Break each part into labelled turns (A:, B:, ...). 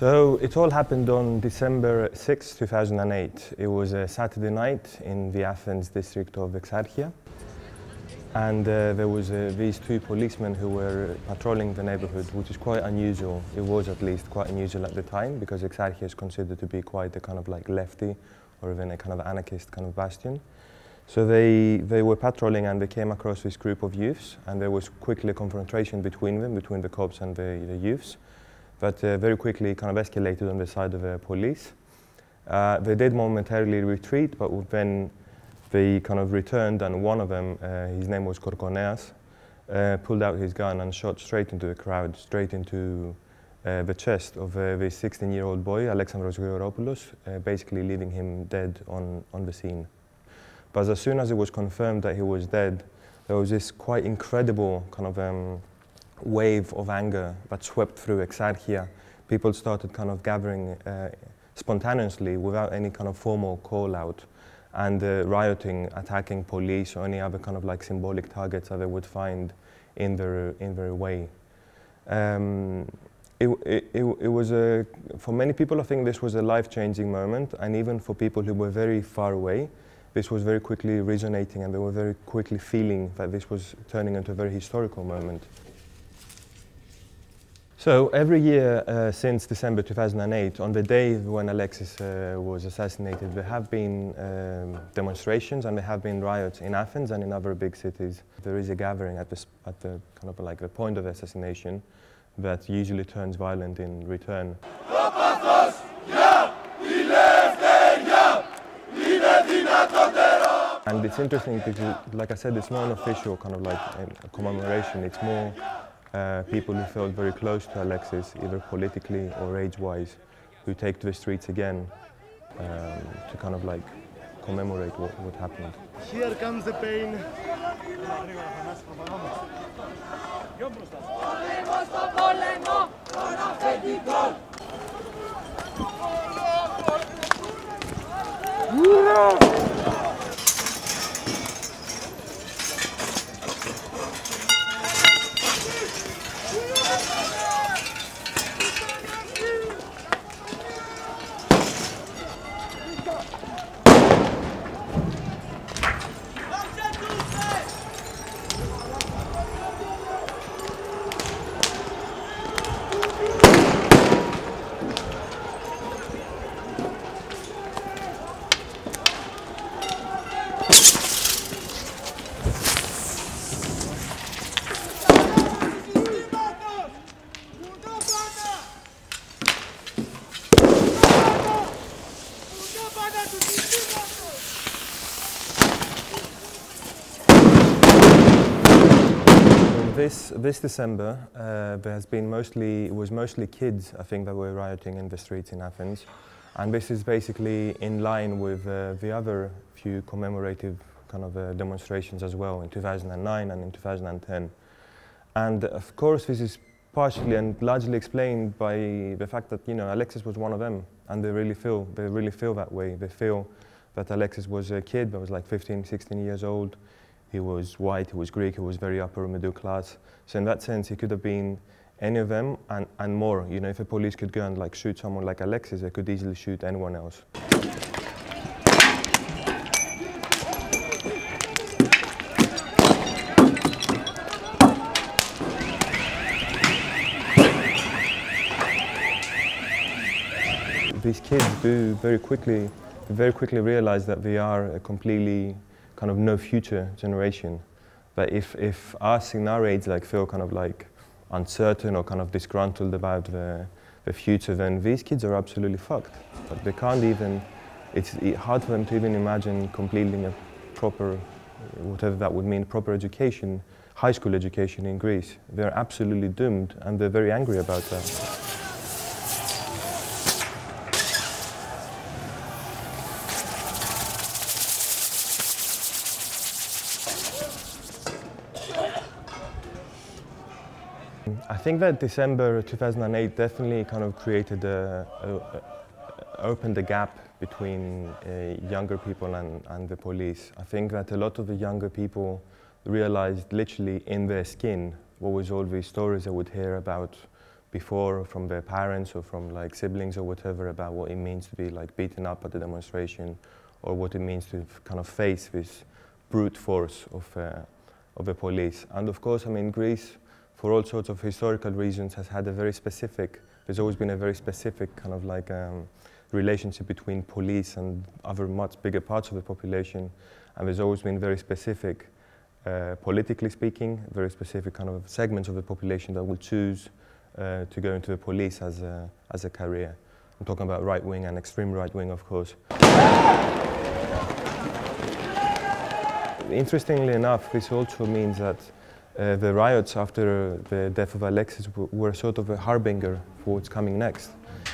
A: So it all happened on December 6, 2008. It was a Saturday night in the Athens district of Exarchia. And uh, there was uh, these two policemen who were patrolling the neighborhood, which is quite unusual. It was at least quite unusual at the time because Exarchia is considered to be quite a kind of like lefty or even a kind of anarchist kind of bastion. So they, they were patrolling and they came across this group of youths and there was quickly a confrontation between them, between the cops and the, the youths but uh, very quickly kind of escalated on the side of the police. Uh, they did momentarily retreat, but then they kind of returned, and one of them, uh, his name was Korkoneas, uh, pulled out his gun and shot straight into the crowd, straight into uh, the chest of uh, the 16-year-old boy, Alexandros Grigoropoulos, basically leaving him dead on, on the scene. But as soon as it was confirmed that he was dead, there was this quite incredible kind of um, wave of anger that swept through Exarchia. People started kind of gathering uh, spontaneously without any kind of formal call out and uh, rioting, attacking police or any other kind of like symbolic targets that they would find in their, in their way. Um, it, it, it, was a, for many people, I think this was a life-changing moment, and even for people who were very far away, this was very quickly resonating and they were very quickly feeling that this was turning into a very historical moment. So every year uh, since December 2008, on the day when Alexis uh, was assassinated, there have been um, demonstrations and there have been riots in Athens and in other big cities. There is a gathering at the, at the kind of like the point of assassination that usually turns violent in return. And it's interesting because, like I said, it's not an official kind of like a commemoration. It's more uh, people who felt very close to Alexis, either politically or age-wise, who take to the streets again um, to kind of like commemorate what, what happened.
B: Here comes the pain.
A: This this December, uh, there has been mostly it was mostly kids I think that were rioting in the streets in Athens, and this is basically in line with uh, the other few commemorative kind of uh, demonstrations as well in 2009 and in 2010, and of course this is partially and largely explained by the fact that you know Alexis was one of them, and they really feel they really feel that way. They feel that Alexis was a kid that was like 15, 16 years old he was white, he was Greek, he was very upper middle class. So in that sense, he could have been any of them and, and more. You know, if the police could go and like shoot someone like Alexis, they could easily shoot anyone else. These kids do very quickly, very quickly realize that they are a completely kind of no future generation. But if, if us age like feel kind of like uncertain or kind of disgruntled about the, the future, then these kids are absolutely fucked. But they can't even, it's hard for them to even imagine completing a proper, whatever that would mean, proper education, high school education in Greece. They're absolutely doomed and they're very angry about that. I think that December 2008 definitely kind of created a, a, a opened the gap between uh, younger people and, and the police. I think that a lot of the younger people realized literally in their skin what was all these stories I would hear about before from their parents or from like siblings or whatever about what it means to be like beaten up at the demonstration or what it means to kind of face this brute force of, uh, of the police. And of course, I mean, Greece, for all sorts of historical reasons, has had a very specific, there's always been a very specific kind of like um, relationship between police and other much bigger parts of the population. And there's always been very specific, uh, politically speaking, very specific kind of segments of the population that will choose uh, to go into the police as a, as a career. I'm talking about right wing and extreme right wing, of course. Interestingly enough, this also means that uh, the riots after the death of Alexis were sort of a harbinger for what's coming next,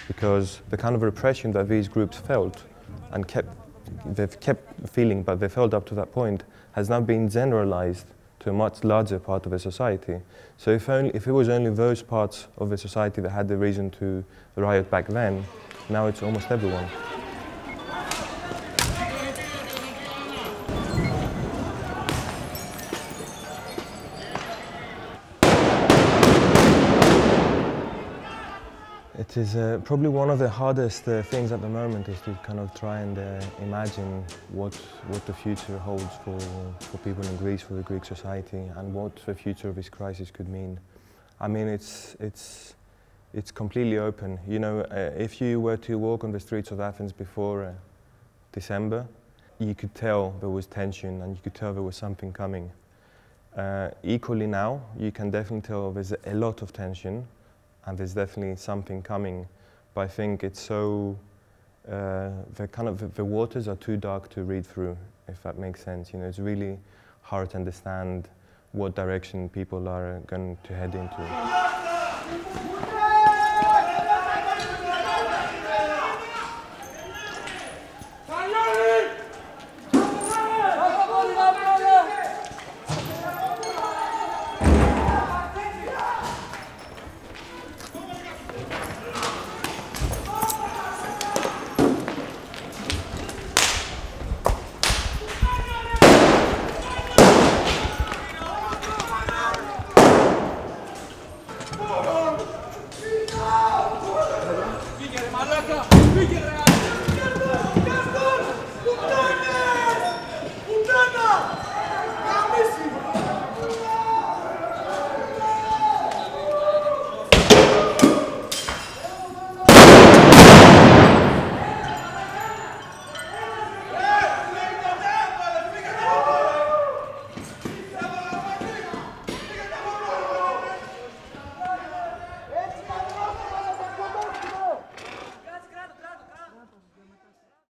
A: because the kind of repression that these groups felt and kept, they've kept feeling, but they felt up to that point, has now been generalized to a much larger part of the society. So if, only, if it was only those parts of the society that had the reason to riot back then, now it's almost everyone. It is uh, probably one of the hardest uh, things at the moment is to kind of try and uh, imagine what, what the future holds for, for people in Greece, for the Greek society, and what the future of this crisis could mean. I mean, it's, it's, it's completely open. You know, uh, if you were to walk on the streets of Athens before uh, December, you could tell there was tension and you could tell there was something coming. Uh, equally now, you can definitely tell there's a lot of tension and there's definitely something coming. But I think it's so, uh, the kind of, the waters are too dark to read through, if that makes sense. You know, it's really hard to understand what direction people are going to head into. Tierra.